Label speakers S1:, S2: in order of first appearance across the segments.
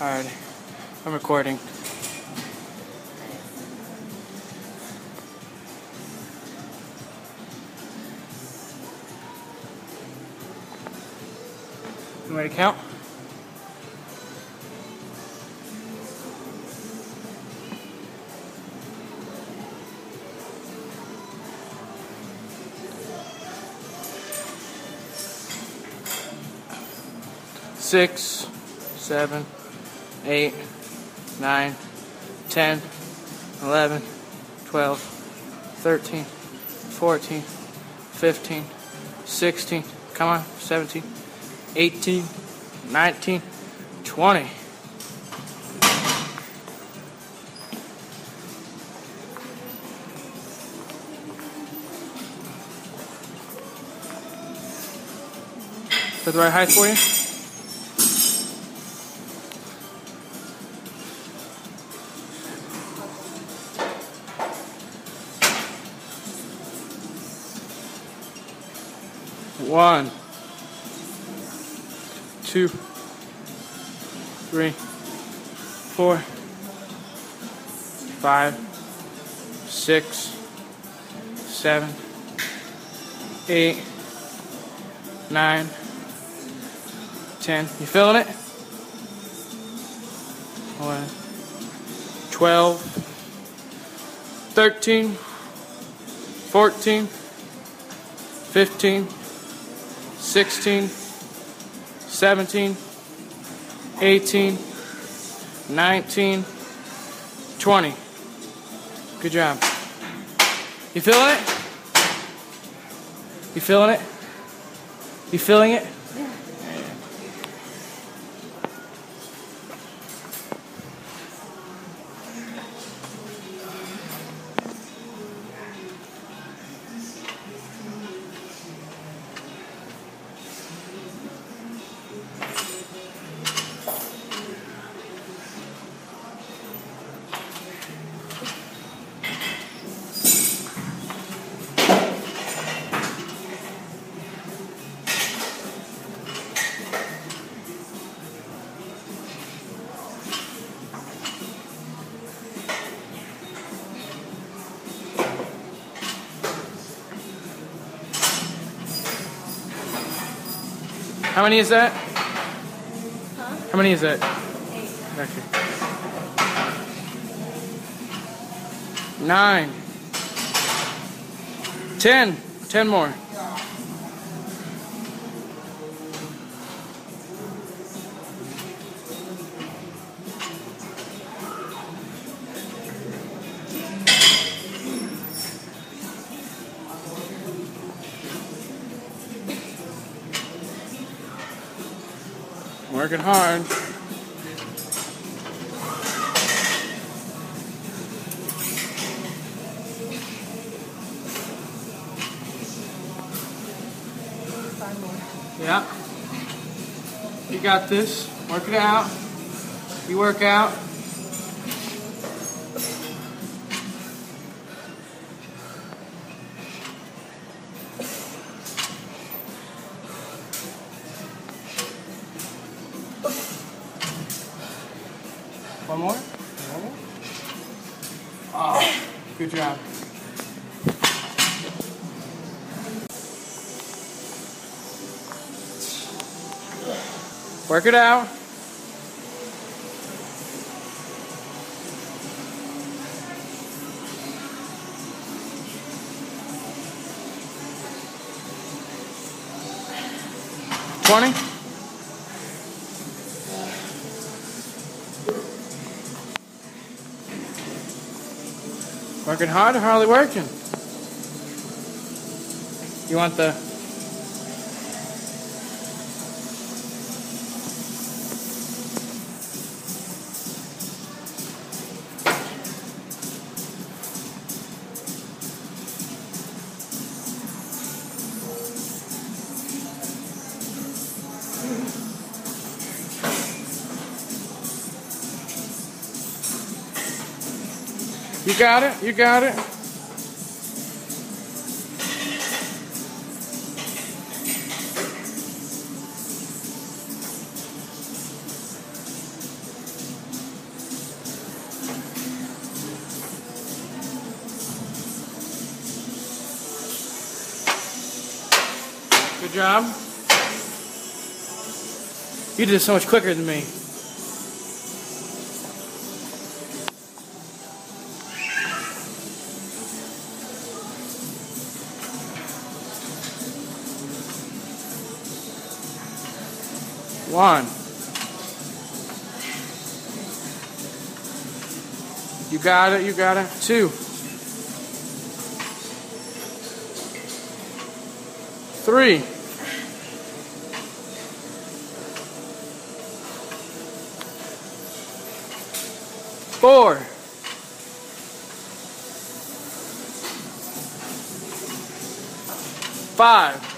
S1: Alright. I'm recording. You ready to count? Six, seven, eight, nine, ten, eleven, twelve, thirteen, fourteen, fifteen, sixteen. Come on, seventeen. 18, 19, 20. Is that the right height for you? One. Two, three, four, five, six, seven, eight, nine, ten. You feeling it? One, twelve, thirteen, fourteen, fifteen, sixteen. 17, 18, 19, 20. Good job. You feeling it? You feeling it? You feeling it? How many is that?
S2: Huh?
S1: How many is that?
S2: Eight.
S1: Okay. Nine. Ten. Ten more. Working hard. Yeah. You got this. Work it out. You work out. One more? One more? Oh, good job. Work it out. Twenty. Working hard or hardly working? You want the You got it? You got it? Good job. You did it so much quicker than me. One. You got it, you got it. Two. Three. Four. Five.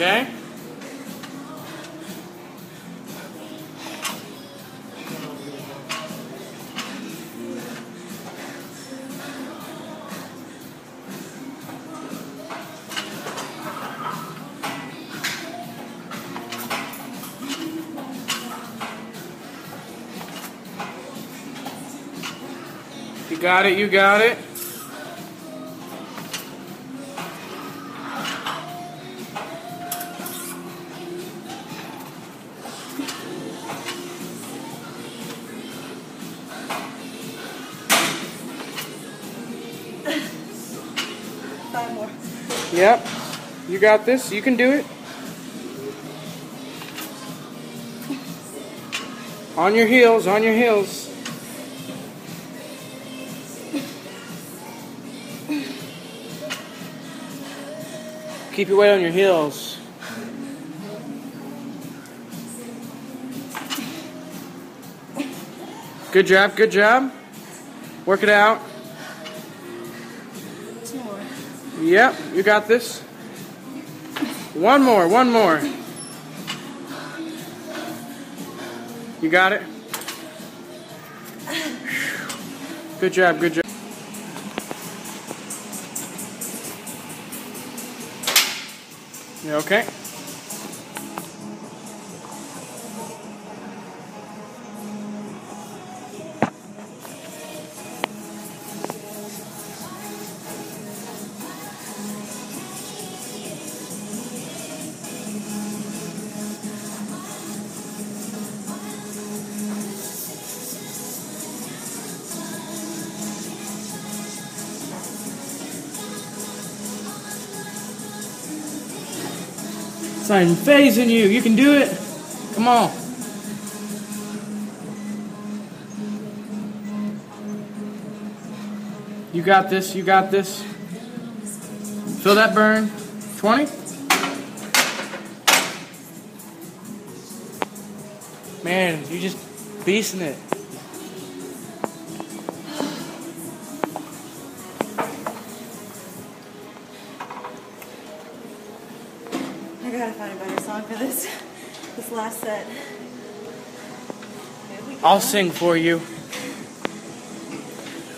S1: okay? You got it, you got it.
S2: More.
S1: Yep. You got this. You can do it. On your heels, on your heels. Keep your weight on your heels. Good job, good job. Work it out. Yep, you got this. One more, one more. You got it? Good job, good job. You okay? Not even fazing you. You can do it. Come on. You got this. You got this. Feel that burn? 20? Man, you just beasting it.
S2: Gotta find a better song for this. This last set. Here we go.
S1: I'll sing for you.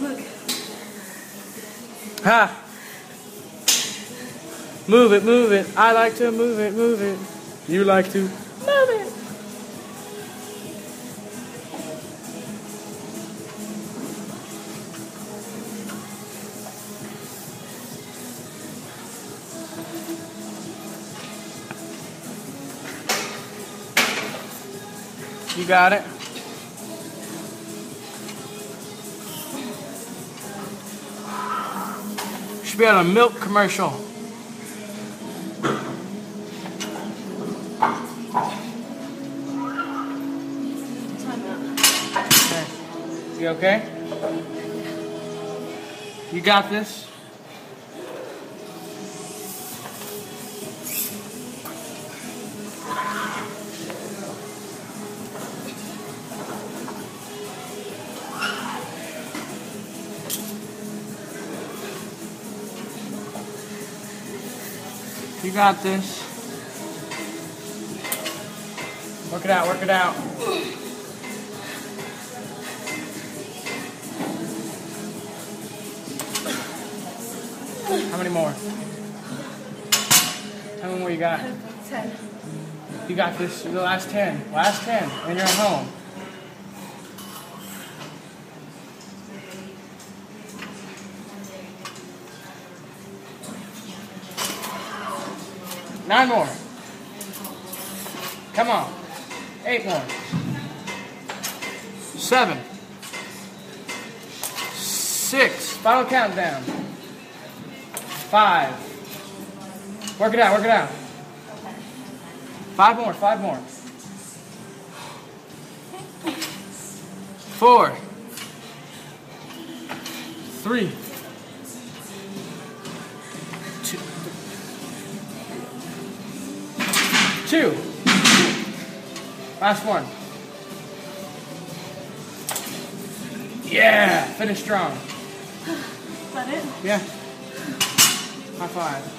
S2: Look.
S1: Ha! Move it, move it. I like to move it, move it. You like to You got it. Should be on a milk commercial. Okay. You okay? You got this? You got this. Work it out, work it out. How many more? How many more you got?
S2: Ten.
S1: You got this. The last ten. Last ten. And you're at home. Nine more. Come on. Eight more. Seven. Six. Final countdown. Five. Work it out, work it out. Five more, five more. Four. Three. Two. Last one. Yeah, finish strong.
S2: Is that it?
S1: Yeah. High five.